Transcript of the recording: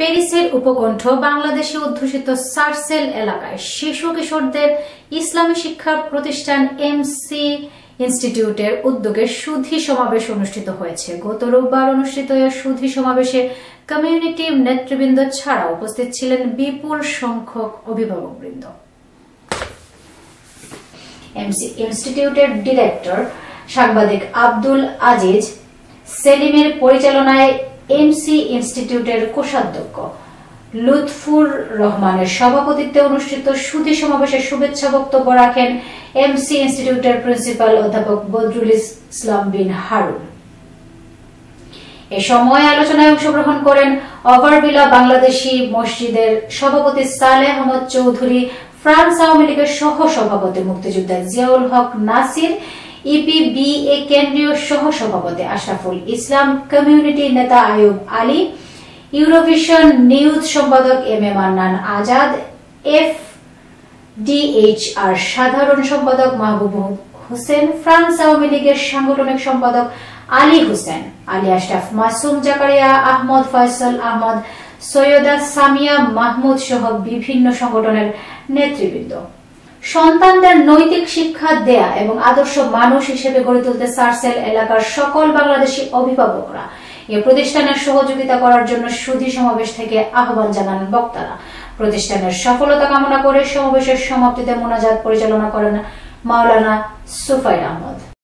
প্যারিসের উপকণ্ঠ বাংলাদেশে অধ্যুষিত সার্সেল এলাকায় শিশু কিশোরদের ইসলামী শিক্ষা প্রতিষ্ঠান এমসি ইনস্টিটিউটের উদ্যোগে সুধি সমাবেশ অনুষ্ঠিত হয়েছে। গত রোববার অনুষ্ঠিত এই সুধী সমাবেশে কমিউনিটি নেতৃবৃন্দ ছাড়া উপস্থিত ছিলেন বিপুল সংখ্যক অভিভাবকবৃন্দ। এমসি ইনস্টিটিউটের ডিরেক্টর সাংবাদিক আব্দুল আজিজ সেলিমের পরিচালনায় এমসি ইনস্টিটিউটের কোষাধ্যক্ষ লুৎফুর রহমানের সভাপতিত্বে অনুষ্ঠিত সুধী সমাবেশে শুভেচ্ছা বক্তব্য রাখেন এমসি ইনস্টিটিউটের প্রিন্সিপাল অধ্যাপক বদরুল ইসলাম বিন হারুন। এ সময় আলোচনায় অংশগ্রহণ করেন ওভারভিলা বাংলাদেশি মসজিদের সভাপতি সালেহ আহমদ চৌধুরী, ফ্রান্স আওয়ামী লীগের সহ সভাপতি মুক্তিযোদ্ধা জিয়াউল হক নাসির ইপিবি এ কেন্দ্রীয় সহ সভাপতি আশরাফুল ইসলাম কমিউনিটি নেতা আয়ুব আলী ইউরোভিশন নিউজ সম্পাদক M A Mannan Azad F D H R সাধারণ সম্পাদক মাহবুব হোসেন, ফ্রান্স আওয়ামী লীগের সাংগঠনিক সম্পাদক আলী হোসেন, আলী আশরাফ মাসুম, জাকারিয়া আহমদ, ফয়সল আহমদ, সৈয়দা সামিয়া মাহমুদ সহ বিভিন্ন সংগঠনের নেতৃবৃন্দ। সন্তানদের নৈতিক শিক্ষা দেয়া এবং আদর্শ মানুষ হিসেবে গড়ে তুলতে সার্সেল এলাকার সকল বাংলাদেশি অভিভাবকরা এ প্রতিষ্ঠানের সহযোগিতা করার জন্য সুধী সমাবেশ থেকে আহ্বান জানান বক্তারা। প্রতিষ্ঠানের সফলতা কামনা করে সমাবেশের সমাপ্তিতে মোনাজাত পরিচালনা করেন মাওলানা সুফাই আহমদ।